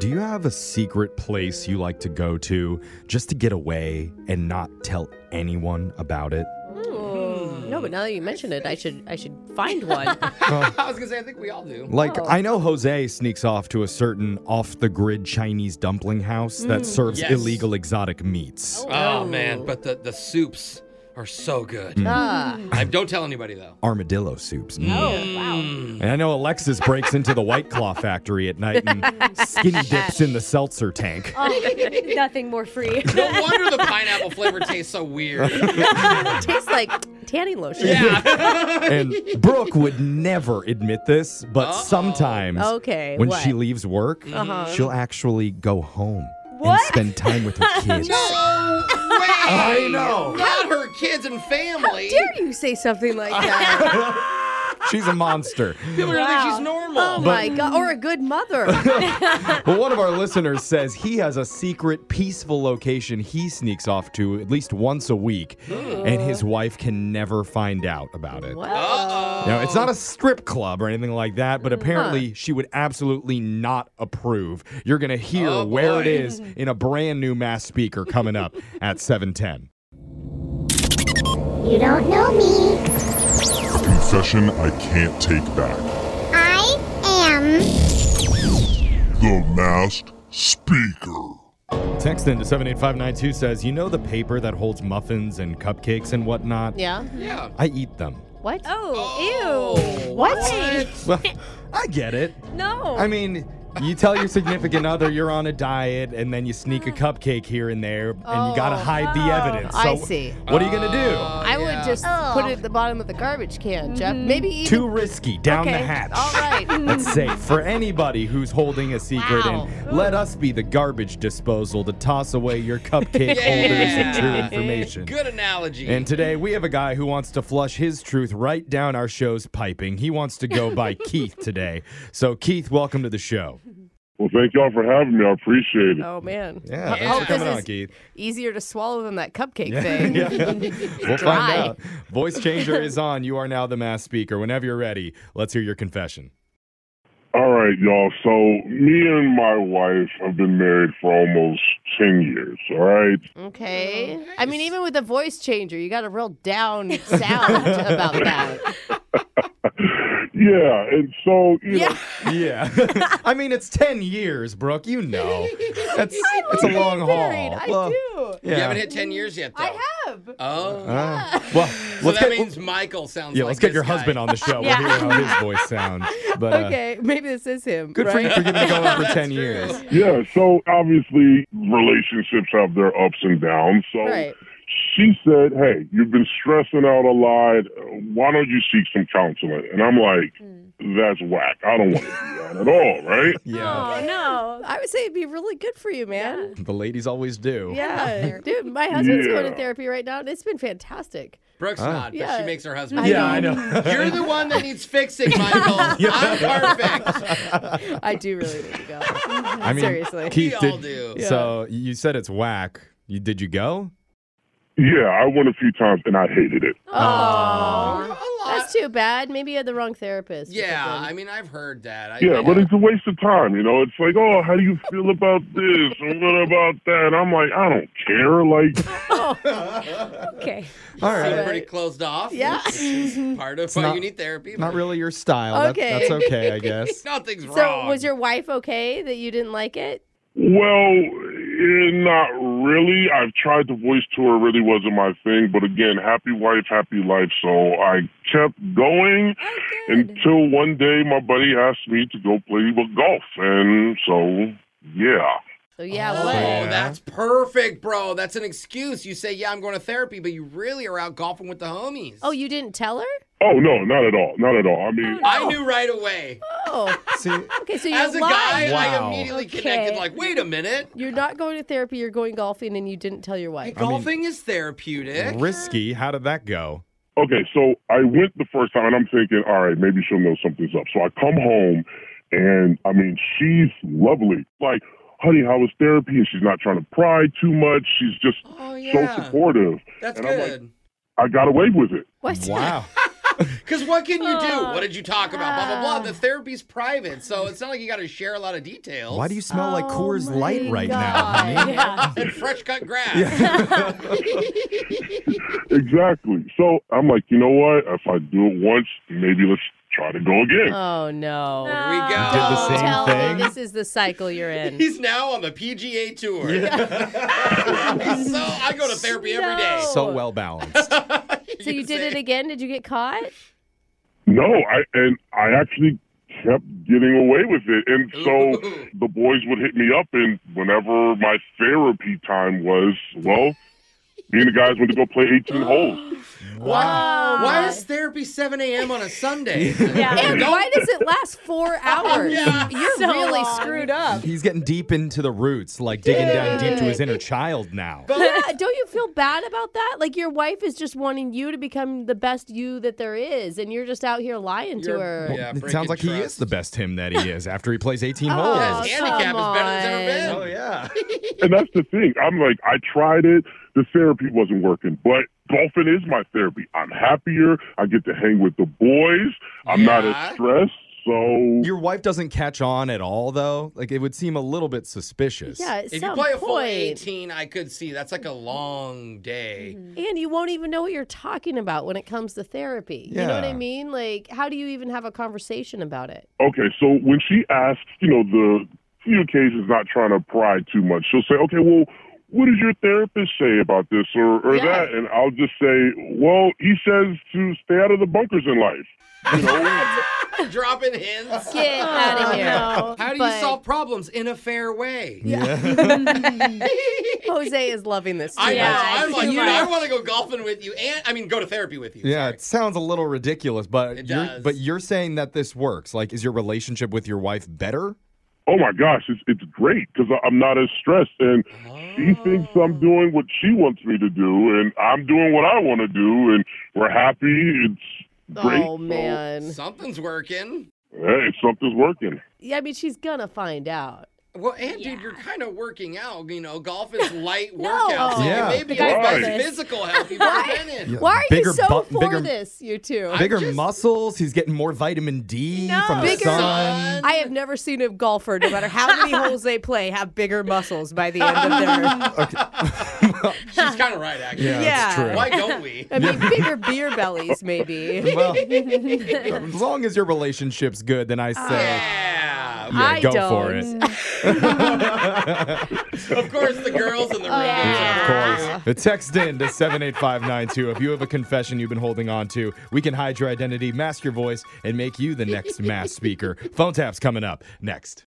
Do you have a secret place you like to go to just to get away and not tell anyone about it? Hmm. No, but now that you mention it, I should I should find one. I was gonna say, I think we all do. Like, Oh. I know Jose sneaks off to a certain off the grid Chinese dumpling house that hmm. serves Yes. illegal exotic meats. Oh, oh man, but the the soups are so good. ah. I, don't tell anybody though. Armadillo soups. Mm. Oh, wow. And I know Alexis breaks into the White Claw factory at night and skinny dips in the seltzer tank. Nothing more free. No wonder the pineapple flavor tastes so weird. It tastes like tanning lotion. Yeah. And Brooke would never admit this, but Uh-oh. sometimes Okay, when what? she leaves work, Uh-huh. she'll actually go home and spend time with her kids. no way. I know. Not her kids and family. Dare you say something like that? She's a monster. People are gonna think she's normal. oh my god! Or a good mother. Well, one of our listeners says he has a secret, peaceful location he sneaks off to at least once a week, and his uh-huh. wife can never find out about it. What? Uh-oh. Now, it's not a strip club or anything like that, but uh-huh. apparently she would absolutely not approve. You're going to hear Oh, where it boy. is in a brand new masked speaker coming up at 710. You don't know me. A confession I can't take back. I am The Masked Speaker. Text into 78592 says, You know the paper that holds muffins and cupcakes and whatnot? Yeah. Yeah. I eat them. What? Oh, ew. What? Well, I get it. No. I mean, you tell your significant other you're on a diet, and then you sneak a cupcake here and there, and you gotta Oh. hide the evidence. I So see. What are you gonna do? Uh, I would just Oh. put it at the bottom of the garbage can, Jeff. Mm-hmm. Maybe even. Too risky. Down the okay. hatch. All right. That's safe for anybody who's holding a secret. Wow. And let us be the garbage disposal to toss away your cupcake holders of true information. Good analogy. And today we have a guy who wants to flush his truth right down our show's piping. He wants to go by Keith today. So, Keith, welcome to the show. Well, thank y'all for having me. I appreciate it. Oh man. Yeah, I thanks hope for coming this on, is Keith. easier to swallow than that cupcake Yeah, thing. We'll Dry. find out. Voice changer is on. You are now the masked speaker. Whenever you're ready, let's hear your confession. All right, y'all. So, me and my wife have been married for almost 10 years, all right? Okay. Oh, I mean, even with the voice changer, you got a real down sound about that. Yeah, and so, you know, Yeah. Yeah. I mean, it's 10 years, Brooke. You know. That's it's a long haul. I Well, do. Yeah. You haven't hit 10 years yet, though. I have. Oh. Uh, well, so let's that get, means Michael sounds yeah, like let's get your guy. husband on the show. Yeah. We'll hear how his voice sounds. But uh, Okay, maybe this is him. good for you for getting it going for 10 true. years. yeah, so obviously relationships have their ups and downs. So, Right. She said, Hey, you've been stressing out a lot. Why don't you seek some counseling? And I'm like, That's whack. I don't want to do that at all, right? Yeah. Oh, no. I would say it'd be really good for you, man. The ladies always do. Yeah. Dude, my husband's going to therapy right now, and it's been fantastic. Brooke's Ah. not, but Yeah. she makes her husband. I Yeah, I know. You're the one that needs fixing, Michael. I'm perfect. I do really need to go. I mean, Seriously. Keith, We all did, do. so you said it's whack. You, did you go? Yeah, I went a few times and I hated it. Oh, that's too bad. Maybe you had the wrong therapist. Yeah. I mean, I've heard that. I, Yeah, but it's a waste of time, you know. It's like, oh, how do you feel about this and what about that? I'm like, I don't care. Like, oh. Okay. All seem right. pretty closed off. Yeah. which is part of why not- you need therapy. Not but really your style. Okay. that's okay, I guess. Nothing's wrong. So, wrong. was your wife okay that you didn't like it? well, not really. I've tried to voice tour, really wasn't my thing. But again, happy wife, happy life. So I kept going oh, until one day my buddy asked me to go play with golf. And so, yeah. So, yeah, Oh, what? that's perfect, bro. That's an excuse. You say, "Yeah, I'm going to therapy," but you really are out golfing with the homies. Oh, you didn't tell her? Oh, no, not at all. Not at all. I mean, I oh, knew right away. Oh, See, okay. So you As a lied. guy, I immediately Okay. connected. Like, wait a minute. You're not going to therapy. You're going golfing, and you didn't tell your Hey, wife. golfing is therapeutic. risky. How did that go? Okay, so I went the first time and I'm thinking, all right, maybe she'll know something's up. So I come home and I mean, she's lovely. Like, honey, how was therapy? And she's not trying to pry too much. She's just Oh so supportive. that's And I'm like, good. I got away with it. What? Wow. Because what can you do? What did you talk about? Blah, blah, blah. The oh. therapy's private, so it's not like you got to share a lot of details. Why do you smell like Oh Coors my Light right now, God. honey? Yeah. And fresh cut grass. Exactly. So I'm like, you know what? If I do it once, maybe let's try to go again. Oh no. Here we go. Did the same tell thing? me this is the cycle you're in. He's now on the PGA tour. so I go to therapy every day. No. So well balanced. so you did it again? Did you get caught? No, I and I actually kept getting away with it. And so Ooh. the boys would hit me up and whenever my therapy time was, well, me and the guys went to go play 18 holes. Why, why is therapy 7 a.m. on a Sunday? Yeah. And why does it last four hours? Yeah. You're So really long. screwed up. He's getting deep into the roots, like digging down deep to his inner child now. Yeah, don't you feel bad about that? Like your wife is just wanting you to become the best you that there is, and you're just out here lying to You're- her. Yeah, it sounds like he is the best him that he is after he plays 18 Oh, holes. Yeah, his handicap is better than it's ever oh, on. been. yeah. And that's the thing. I'm like, I tried it. The therapy wasn't working, but golfing is my therapy. I'm happier. I get to hang with the boys. I'm not as stressed. So Your wife doesn't catch on at all, though. Like it would seem a little bit suspicious. Yeah, at If you some play a full point. 18, I could see that's like a long day. Mm-hmm. And you won't even know what you're talking about when it comes to therapy. You know what I mean? Like, how do you even have a conversation about it? Okay, so when she asks, you know, the few occasions not trying to pry too much, she'll say, okay, well, what does your therapist say about this or, or Yeah. that? And I'll just say, well, he says to stay out of the bunkers in life. You know, Dropping hints. Get oh, out of here. How do you solve problems in a fair way? Yeah. Jose is loving this. Too I Yeah, know. I'm like, too dude, I want to go golfing with you, and I mean, go to therapy with you. Yeah, Sorry. it sounds a little ridiculous, but It you're does. but you're saying that this works. Like, is your relationship with your wife better? Oh my gosh, it's, it's great because I'm not as stressed. And she thinks I'm oh. doing what she wants me to do, and I'm doing what I want to do, and we're happy. It's great. Oh, man. Something's working. Hey, something's working. Yeah, I mean, she's going to find out. Well, and dude, you're kind of working out. You know, golf is light No. workouts. Like, Yeah. It may be The the best physical health you've ever been in. Yeah. Why are Bigger you so bu- for bigger- this, you two? Bigger just- muscles. He's getting more vitamin D No. from the Bigger- sun. I have never seen a golfer, no matter how many holes they play, have bigger muscles by the end of their. She's kind of right, actually. Yeah, Yeah. that's true. Why don't we? I mean, bigger beer bellies, maybe. Well, as long as your relationship's good, then I say, Yeah. Yeah, I go don't. for it. Of course, the girls in the room. Yeah. Of course. The text in to 78592. If you have a confession you've been holding on to, we can hide your identity, mask your voice, and make you the next masked speaker. Phone taps coming up next.